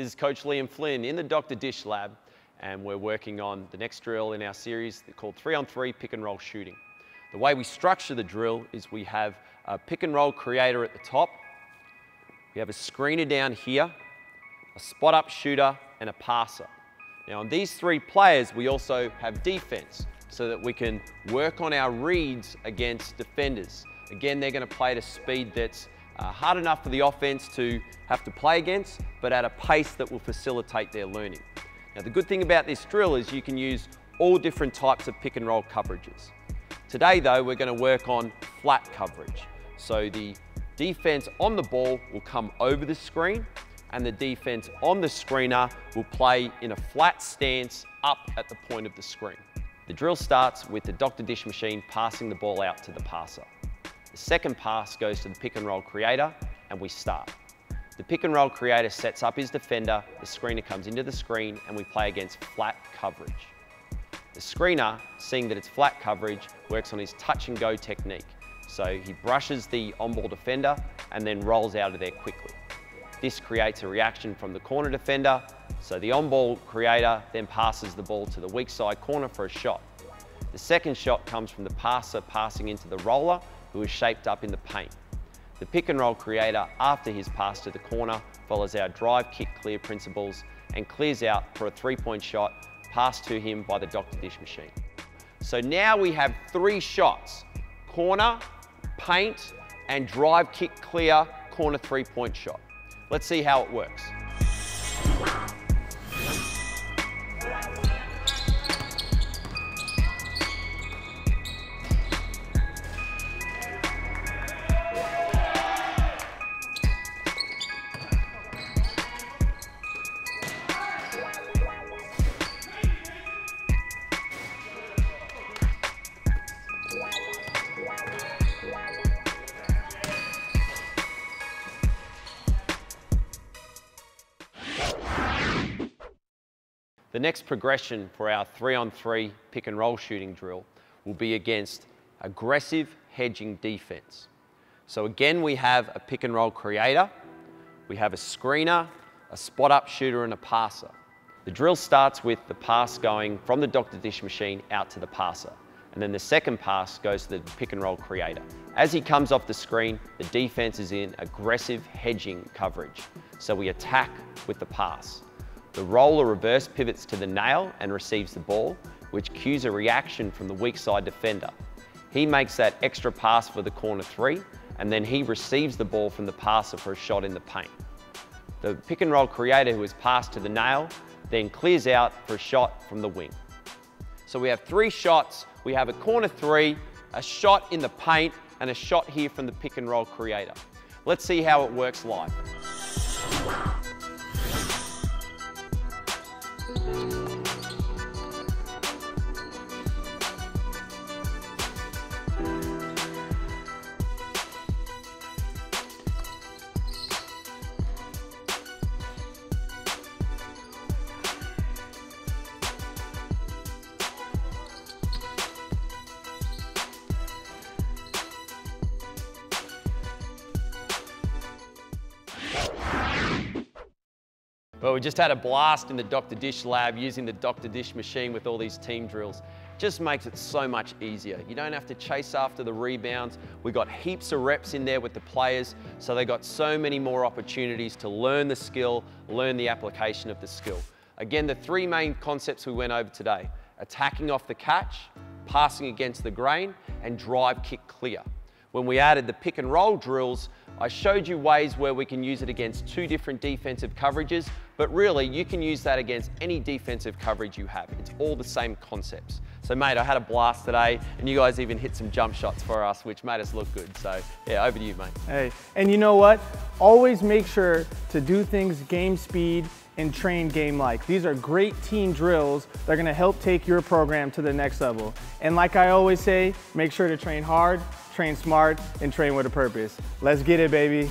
This is Coach Liam Flynn in the Dr. Dish Lab, and we're working on the next drill in our series called three on three pick and roll shooting. The way we structure the drill is we have a pick and roll creator at the top, we have a screener down here, a spot up shooter, and a passer. Now on these three players, we also have defense so that we can work on our reads against defenders. Again, they're gonna play at a speed that's uh, hard enough for the offense to have to play against, but at a pace that will facilitate their learning. Now the good thing about this drill is you can use all different types of pick and roll coverages. Today though, we're gonna work on flat coverage. So the defense on the ball will come over the screen and the defense on the screener will play in a flat stance up at the point of the screen. The drill starts with the Dr. Dish machine passing the ball out to the passer. The second pass goes to the pick and roll creator and we start. The pick and roll creator sets up his defender, the screener comes into the screen and we play against flat coverage. The screener, seeing that it's flat coverage, works on his touch and go technique. So he brushes the on-ball defender and then rolls out of there quickly. This creates a reaction from the corner defender, so the on-ball creator then passes the ball to the weak side corner for a shot. The second shot comes from the passer passing into the roller, who is shaped up in the paint. The pick and roll creator, after his pass to the corner, follows our drive, kick, clear principles and clears out for a three-point shot passed to him by the Dr. Dish machine. So now we have three shots, corner, paint, and drive, kick, clear, corner three-point shot. Let's see how it works. The next progression for our three on three pick and roll shooting drill will be against aggressive hedging defense. So again, we have a pick and roll creator, we have a screener, a spot up shooter and a passer. The drill starts with the pass going from the Dr. Dish machine out to the passer. And then the second pass goes to the pick and roll creator. As he comes off the screen, the defense is in aggressive hedging coverage. So we attack with the pass. The roller reverse pivots to the nail and receives the ball, which cues a reaction from the weak side defender. He makes that extra pass for the corner three, and then he receives the ball from the passer for a shot in the paint. The pick and roll creator who is passed to the nail then clears out for a shot from the wing. So we have three shots. We have a corner three, a shot in the paint, and a shot here from the pick and roll creator. Let's see how it works live. Well, we just had a blast in the Dr. Dish lab using the Dr. Dish machine with all these team drills. Just makes it so much easier. You don't have to chase after the rebounds. We got heaps of reps in there with the players, so they got so many more opportunities to learn the skill, learn the application of the skill. Again, the three main concepts we went over today, attacking off the catch, passing against the grain, and drive kick clear. When we added the pick and roll drills, I showed you ways where we can use it against two different defensive coverages, but really you can use that against any defensive coverage you have. It's all the same concepts. So mate, I had a blast today and you guys even hit some jump shots for us, which made us look good. So yeah, over to you, mate. Hey, and you know what? Always make sure to do things game speed and train game like. These are great team drills that are gonna help take your program to the next level. And like I always say, make sure to train hard, train smart, and train with a purpose. Let's get it, baby.